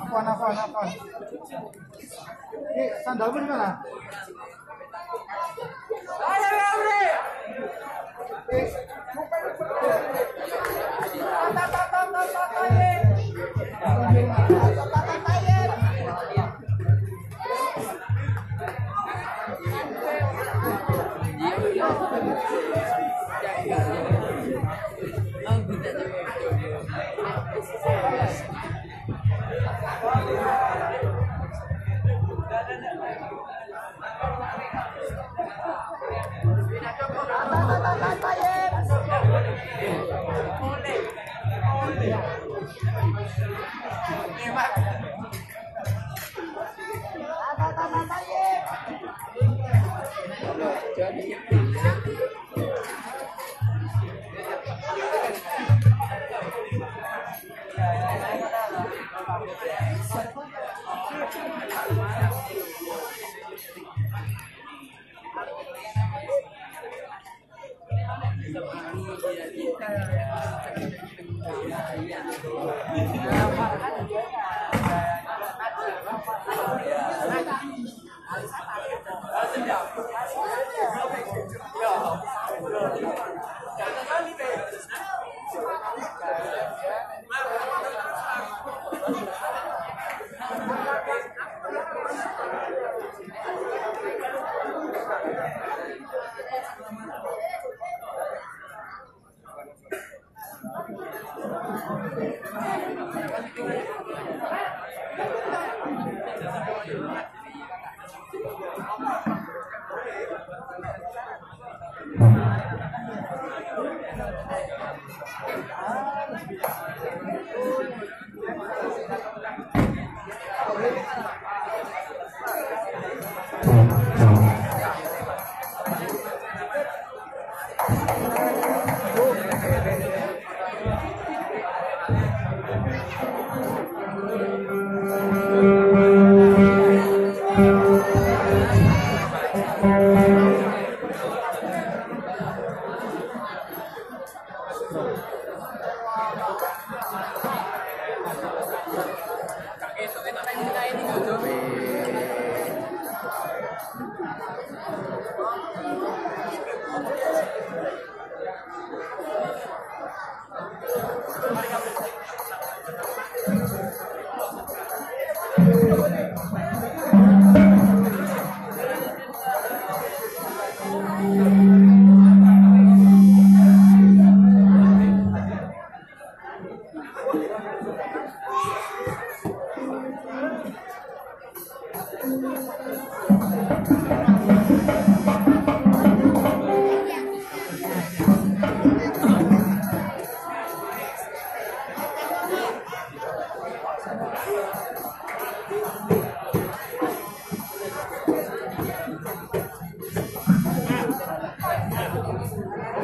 Afan, afan, Bye-bye.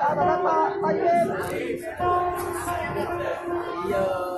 大大大大大大大